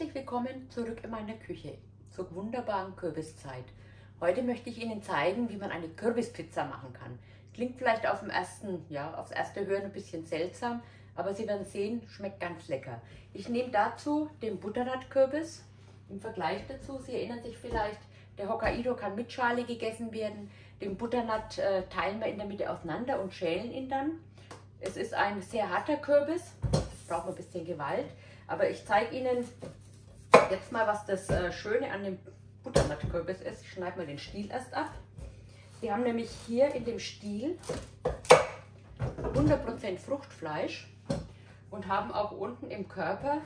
Herzlich willkommen zurück in meiner Küche zur wunderbaren Kürbiszeit. Heute möchte ich Ihnen zeigen, wie man eine Kürbispizza machen kann. Klingt vielleicht auf dem ersten, ja, aufs erste Hören ein bisschen seltsam, aber Sie werden sehen, schmeckt ganz lecker. Ich nehme dazu den Butternut-Kürbis. Im Vergleich dazu, Sie erinnern sich vielleicht, der Hokkaido kann mit Schale gegessen werden. Den Butternut äh, teilen wir in der Mitte auseinander und schälen ihn dann. Es ist ein sehr harter Kürbis, braucht man ein bisschen Gewalt. Aber ich zeige Ihnen jetzt mal, was das äh, Schöne an dem Butternut-Kürbis ist. Ich schneide mal den Stiel erst ab. Sie haben nämlich hier in dem Stiel 100% Fruchtfleisch und haben auch unten im Körper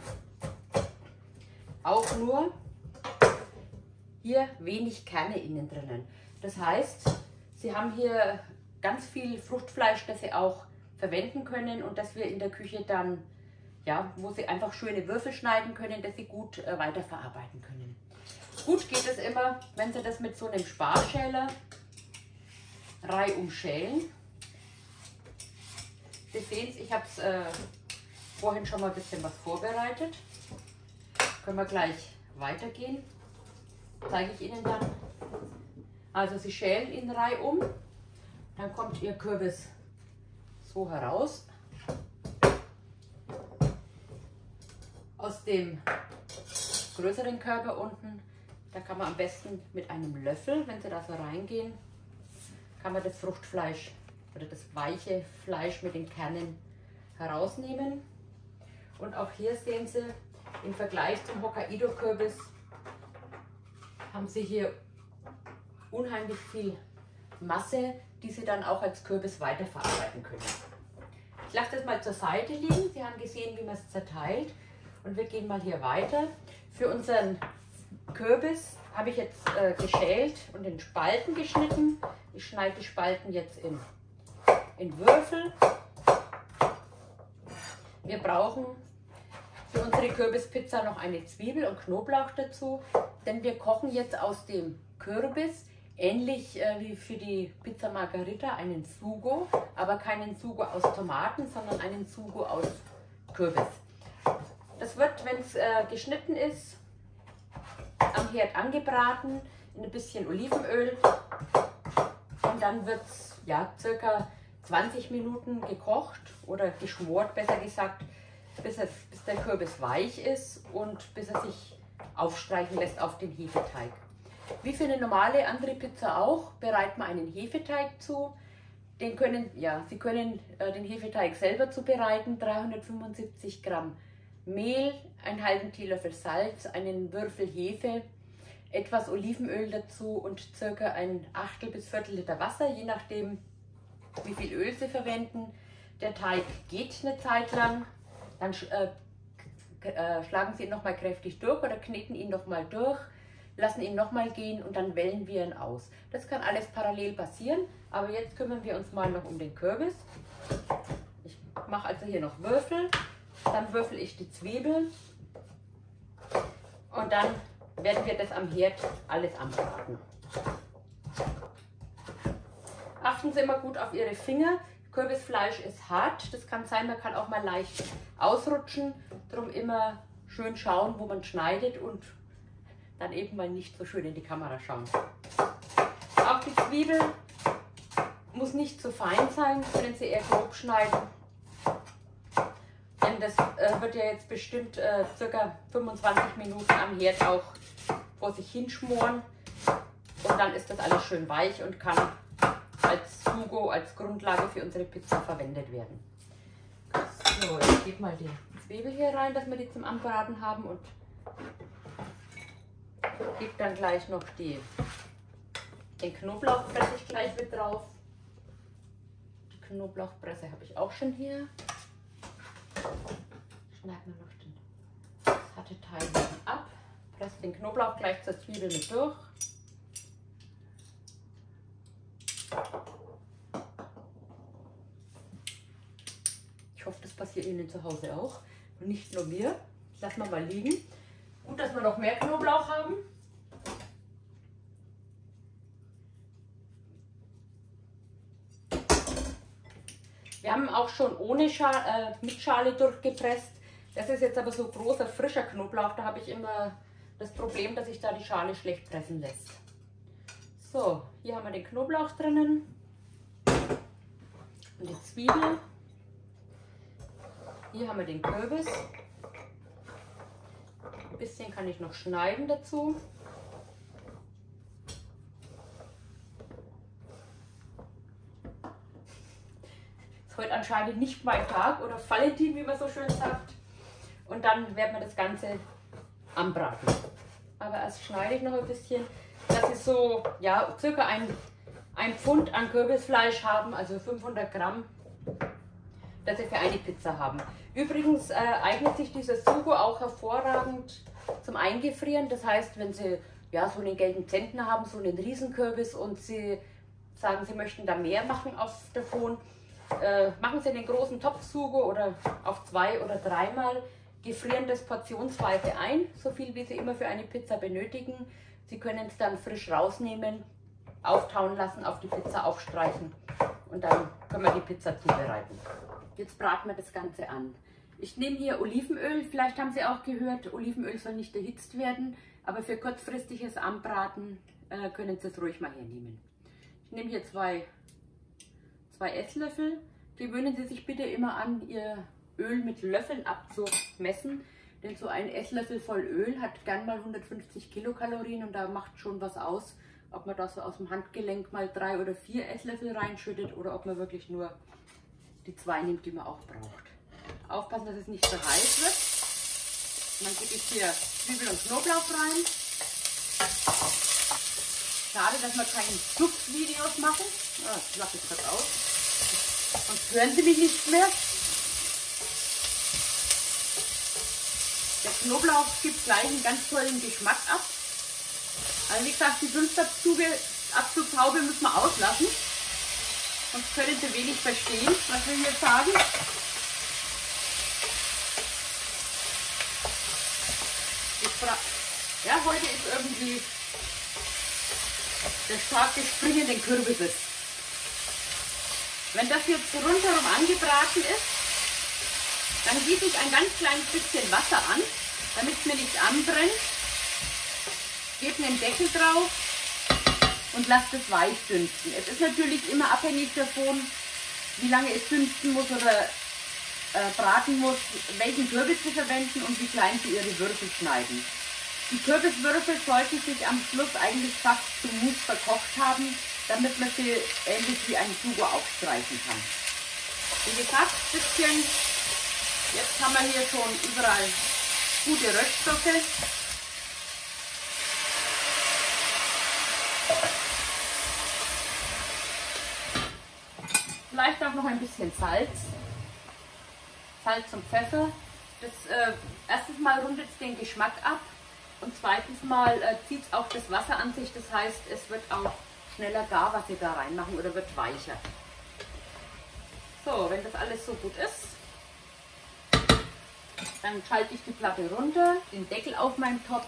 auch nur hier wenig Kerne innen drinnen. Das heißt, Sie haben hier ganz viel Fruchtfleisch, das Sie auch verwenden können und das wir in der Küche dann ja, wo sie einfach schöne Würfel schneiden können, dass sie gut äh, weiterverarbeiten können. Gut geht es immer, wenn sie das mit so einem Sparschäler reihum schälen. Sie sehen es, ich habe es äh, vorhin schon mal ein bisschen was vorbereitet. Können wir gleich weitergehen. Zeige ich Ihnen dann. Also Sie schälen ihn reihum, dann kommt Ihr Kürbis so heraus. Aus dem größeren Körper unten, da kann man am besten mit einem Löffel, wenn Sie da so reingehen, kann man das Fruchtfleisch oder das weiche Fleisch mit den Kernen herausnehmen. Und auch hier sehen Sie, im Vergleich zum Hokkaido-Kürbis haben Sie hier unheimlich viel Masse, die Sie dann auch als Kürbis weiterverarbeiten können. Ich lasse das mal zur Seite liegen. Sie haben gesehen, wie man es zerteilt. Und wir gehen mal hier weiter. Für unseren Kürbis habe ich jetzt äh, geschält und in Spalten geschnitten. Ich schneide die Spalten jetzt in, in Würfel. Wir brauchen für unsere Kürbispizza noch eine Zwiebel und Knoblauch dazu, denn wir kochen jetzt aus dem Kürbis ähnlich äh, wie für die Pizza Margarita einen Sugo, aber keinen Sugo aus Tomaten, sondern einen Sugo aus Kürbis. Das wird, wenn es äh, geschnitten ist, am Herd angebraten in ein bisschen Olivenöl und dann wird es ja, circa 20 Minuten gekocht oder geschmort, besser gesagt, bis, es, bis der Kürbis weich ist und bis er sich aufstreichen lässt auf den Hefeteig. Wie für eine normale andere Pizza auch, bereiten wir einen Hefeteig zu. Den können, ja, Sie können äh, den Hefeteig selber zubereiten, 375 Gramm Mehl, einen halben Teelöffel Salz, einen Würfel Hefe, etwas Olivenöl dazu und circa ein Achtel bis Viertel Liter Wasser, je nachdem wie viel Öl Sie verwenden. Der Teig geht eine Zeit lang, dann äh, äh, schlagen Sie ihn nochmal kräftig durch oder kneten ihn nochmal durch, lassen ihn nochmal gehen und dann wellen wir ihn aus. Das kann alles parallel passieren, aber jetzt kümmern wir uns mal noch um den Kürbis. Ich mache also hier noch Würfel. Dann würfel ich die Zwiebeln und dann werden wir das am Herd alles anbraten. Achten Sie immer gut auf Ihre Finger. Kürbisfleisch ist hart, das kann sein, man kann auch mal leicht ausrutschen. Darum immer schön schauen, wo man schneidet und dann eben mal nicht so schön in die Kamera schauen. Auch die Zwiebel muss nicht zu fein sein, können Sie eher grob schneiden das äh, wird ja jetzt bestimmt äh, circa 25 Minuten am Herd auch vor sich hinschmoren. Und dann ist das alles schön weich und kann als Sugo, als Grundlage für unsere Pizza verwendet werden. So, ich gebe mal die Zwiebel hier rein, dass wir die zum Anbraten haben und gebe dann gleich noch die, den Knoblauch presse ich gleich mit drauf. Die Knoblauchpresse habe ich auch schon hier schneiden wir noch den harte Teil ab, presst den Knoblauch gleich zur Zwiebel mit durch. Ich hoffe, das passiert Ihnen zu Hause auch und nicht nur mir. Lassen wir mal liegen. Gut, dass wir noch mehr Knoblauch haben. Wir haben auch schon ohne Schale, äh, mit Schale durchgepresst. Das ist jetzt aber so großer, frischer Knoblauch, da habe ich immer das Problem, dass sich da die Schale schlecht pressen lässt. So, hier haben wir den Knoblauch drinnen und die Zwiebel. Hier haben wir den Kürbis. Ein bisschen kann ich noch schneiden dazu. Heute anscheinend nicht mein Tag oder Valentin, wie man so schön sagt. Und dann werden wir das Ganze anbraten. Aber erst schneide ich noch ein bisschen, dass es so, ja, circa ein, ein Pfund an Kürbisfleisch haben, also 500 Gramm dass sie für eine Pizza haben. Übrigens äh, eignet sich dieser Sugo auch hervorragend zum Eingefrieren. Das heißt, wenn Sie ja, so einen gelben Zentner haben, so einen Riesenkürbis und Sie sagen, Sie möchten da mehr machen auf davon, äh, machen Sie einen großen Topf-Sugo oder auf zwei oder dreimal, gefrieren das portionsweise ein, so viel wie Sie immer für eine Pizza benötigen. Sie können es dann frisch rausnehmen, auftauen lassen, auf die Pizza aufstreichen und dann können wir die Pizza zubereiten. Jetzt braten wir das Ganze an. Ich nehme hier Olivenöl, vielleicht haben Sie auch gehört, Olivenöl soll nicht erhitzt werden, aber für kurzfristiges Anbraten äh, können Sie es ruhig mal hernehmen. Ich nehme hier zwei, zwei Esslöffel. Gewöhnen Sie sich bitte immer an, Ihr Öl mit Löffeln abzumessen, denn so ein Esslöffel voll Öl hat gern mal 150 Kilokalorien und da macht schon was aus, ob man da so aus dem Handgelenk mal drei oder vier Esslöffel reinschüttet oder ob man wirklich nur die zwei nimmt, die man auch braucht. Aufpassen, dass es nicht zu heiß wird. Und dann gebe ich hier Zwiebel und Knoblauch rein. Schade, dass wir keine Duftvideos machen. Ah, ich lasse es gerade aus. Und hören Sie mich nicht mehr. Der Knoblauch gibt gleich einen ganz tollen Geschmack ab. Also wie gesagt, die Dunstabzugshaube müssen wir auslassen. Sonst können Sie wenig verstehen, was wir hier sagen. Ja, heute ist irgendwie der starke springende Kürbis. Wenn das jetzt rundherum angebraten ist, dann gieße ich ein ganz kleines bisschen Wasser an, damit es mir nicht anbrennt. Gebe einen Deckel drauf und lasst es weich dünsten. Es ist natürlich immer abhängig davon, wie lange es dünsten muss oder äh, braten muss, welchen Kürbis Sie verwenden und wie klein Sie Ihre Würfel schneiden. Die Kürbiswürfel sollten sich am Schluss eigentlich fast zu Mousse verkocht haben, damit man sie ähnlich wie ein Sugo aufstreichen kann. Wie gesagt, bisschen, jetzt haben wir hier schon überall gute Röststoffe. Vielleicht auch noch ein bisschen Salz. Salz und Pfeffer. Das äh, erstens mal rundet es den Geschmack ab und zweitens mal äh, zieht es auch das Wasser an sich. Das heißt, es wird auch schneller gar, was wir da reinmachen oder wird weicher. So, wenn das alles so gut ist, dann schalte ich die Platte runter, den Deckel auf meinen Topf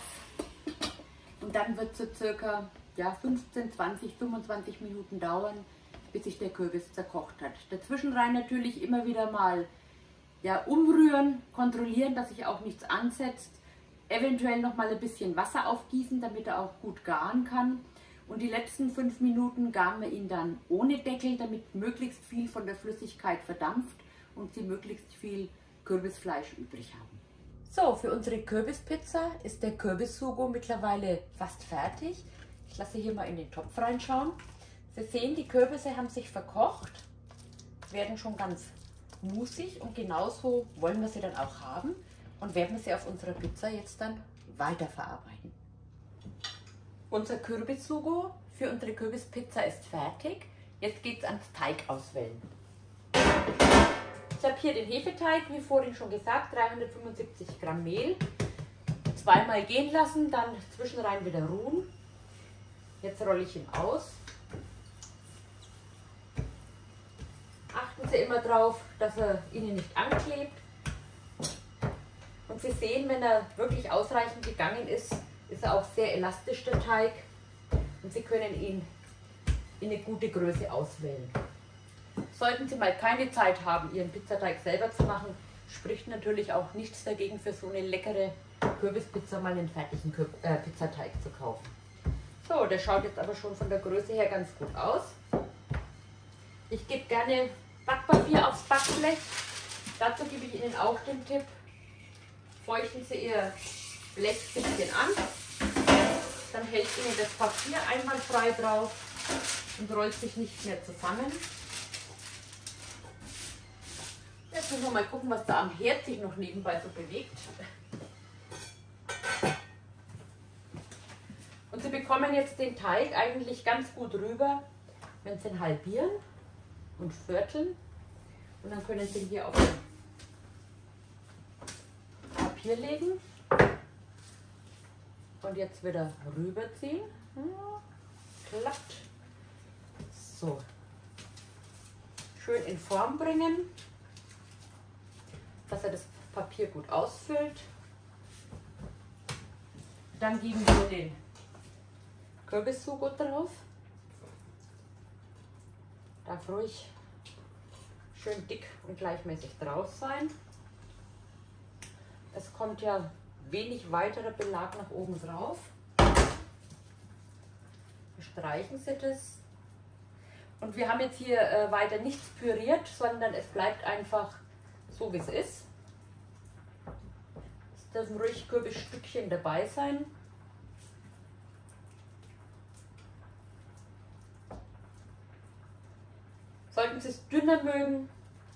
und dann wird es so circa ja, 15, 20, 25 Minuten dauern, bis sich der Kürbis zerkocht hat. Dazwischen rein natürlich immer wieder mal ja, umrühren, kontrollieren, dass sich auch nichts ansetzt. Eventuell noch mal ein bisschen Wasser aufgießen, damit er auch gut garen kann. Und die letzten fünf Minuten garen wir ihn dann ohne Deckel, damit möglichst viel von der Flüssigkeit verdampft und sie möglichst viel Kürbisfleisch übrig haben. So, für unsere Kürbispizza ist der Kürbissugo mittlerweile fast fertig. Ich lasse hier mal in den Topf reinschauen. Sie sehen, die Kürbisse haben sich verkocht, werden schon ganz musig und genauso wollen wir sie dann auch haben und werden sie auf unserer Pizza jetzt dann weiterverarbeiten. Unser Kürbissugo für unsere Kürbispizza ist fertig. Jetzt geht es ans Teig auswählen. Ich habe hier den Hefeteig, wie vorhin schon gesagt, 375 Gramm Mehl. Zweimal gehen lassen, dann zwischenrein wieder ruhen. Jetzt rolle ich ihn aus. Achten Sie immer darauf, dass er Ihnen nicht anklebt. Und Sie sehen, wenn er wirklich ausreichend gegangen ist, ist er auch sehr elastisch, der Teig. Und Sie können ihn in eine gute Größe auswählen. Sollten Sie mal keine Zeit haben, Ihren Pizzateig selber zu machen, spricht natürlich auch nichts dagegen, für so eine leckere Kürbispizza mal einen fertigen Kür äh, Pizzateig zu kaufen. So, der schaut jetzt aber schon von der Größe her ganz gut aus. Ich gebe gerne Backpapier aufs Backblech. Dazu gebe ich Ihnen auch den Tipp, feuchten Sie Ihr Blech ein bisschen an. Dann hält Ihnen das Papier einwandfrei drauf und rollt sich nicht mehr zusammen. Jetzt müssen wir mal gucken, was da am Herd sich noch nebenbei so bewegt. Und Sie bekommen jetzt den Teig eigentlich ganz gut rüber, wenn Sie ihn halbieren und vierteln. Und dann können Sie ihn hier auf Papier legen. Und jetzt wieder rüberziehen. klappt. So. Schön in Form bringen, dass er das Papier gut ausfüllt. Dann geben wir den Kürbissugo drauf. Darf ruhig schön dick und gleichmäßig drauf sein. Es kommt ja wenig weiterer Belag nach oben drauf. Streichen Sie das. Und wir haben jetzt hier äh, weiter nichts püriert, sondern es bleibt einfach so, wie es ist. Es dürfen ruhig Kürbisstückchen dabei sein. Sollten Sie es dünner mögen,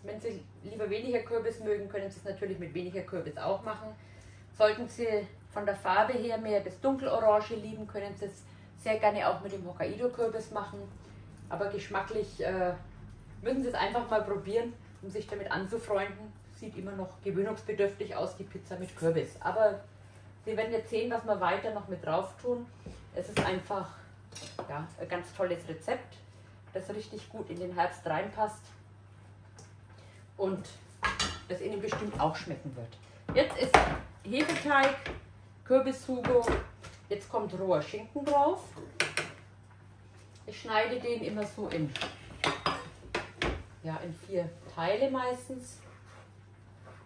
wenn Sie lieber weniger Kürbis mögen, können Sie es natürlich mit weniger Kürbis auch machen. Sollten Sie von der Farbe her mehr das Dunkelorange lieben, können Sie es sehr gerne auch mit dem Hokkaido-Kürbis machen. Aber geschmacklich äh, müssen Sie es einfach mal probieren, um sich damit anzufreunden. Sieht immer noch gewöhnungsbedürftig aus, die Pizza mit Kürbis. Aber Sie werden jetzt sehen, was wir weiter noch mit drauf tun. Es ist einfach ja, ein ganz tolles Rezept das richtig gut in den Herbst reinpasst und das Ihnen bestimmt auch schmecken wird. Jetzt ist Hefeteig, Kürbissugo, jetzt kommt roher Schinken drauf. Ich schneide den immer so in, ja, in vier Teile meistens,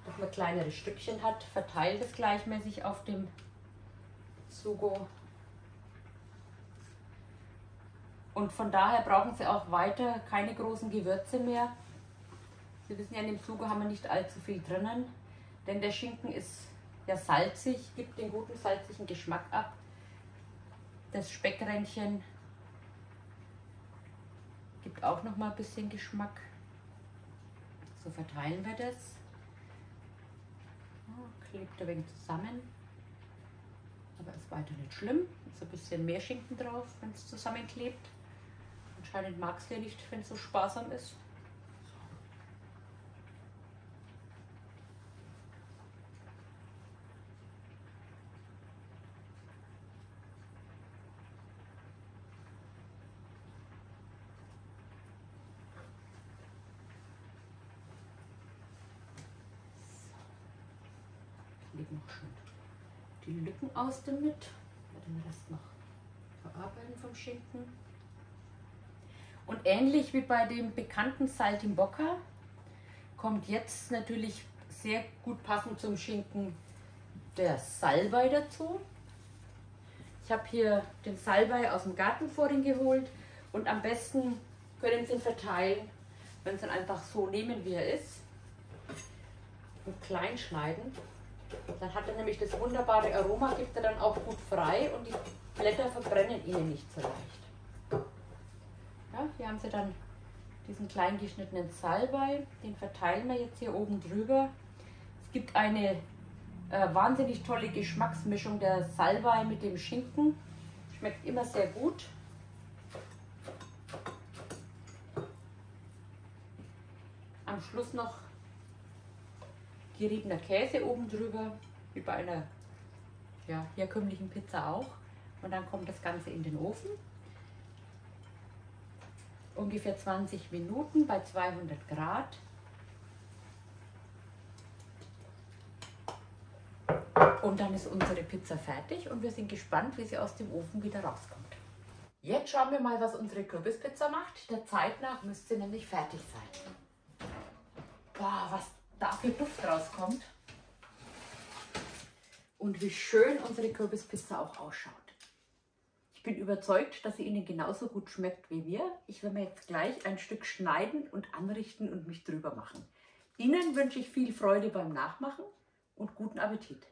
dass man kleinere Stückchen hat. Verteile das gleichmäßig auf dem Sugo Und von daher brauchen Sie auch weiter keine großen Gewürze mehr. Sie wissen ja, in dem Sugo haben wir nicht allzu viel drinnen, denn der Schinken ist ja salzig, gibt den guten salzigen Geschmack ab. Das Speckrändchen gibt auch noch mal ein bisschen Geschmack. So verteilen wir das. klebt ein wenig zusammen, aber ist weiter nicht schlimm. Ist ein bisschen mehr Schinken drauf, wenn es zusammenklebt. Anscheinend mag es ja nicht, wenn es so sparsam ist. Noch schön die Lücken aus damit. Den Rest noch verarbeiten vom Schinken. Und ähnlich wie bei dem bekannten Saltimbocca kommt jetzt natürlich sehr gut passend zum Schinken der Salbei dazu. Ich habe hier den Salbei aus dem Garten vorhin geholt und am besten können Sie ihn verteilen, wenn Sie ihn einfach so nehmen, wie er ist und klein schneiden. Dann hat er nämlich das wunderbare Aroma, gibt er dann auch gut frei und die Blätter verbrennen Ihnen nicht so leicht. Ja, hier haben Sie dann diesen klein geschnittenen Salbei. Den verteilen wir jetzt hier oben drüber. Es gibt eine äh, wahnsinnig tolle Geschmacksmischung der Salbei mit dem Schinken. Schmeckt immer sehr gut. Am Schluss noch geriebener Käse oben drüber, wie bei einer ja, herkömmlichen Pizza auch. Und dann kommt das Ganze in den Ofen ungefähr 20 Minuten bei 200 Grad. Und dann ist unsere Pizza fertig und wir sind gespannt, wie sie aus dem Ofen wieder rauskommt. Jetzt schauen wir mal, was unsere Kürbispizza macht. Der Zeit nach müsste sie nämlich fertig sein. Boah, was dafür Duft rauskommt. Und wie schön unsere Kürbispizza auch ausschaut. Ich bin überzeugt, dass sie Ihnen genauso gut schmeckt wie wir. Ich werde mir jetzt gleich ein Stück schneiden und anrichten und mich drüber machen. Ihnen wünsche ich viel Freude beim Nachmachen und guten Appetit.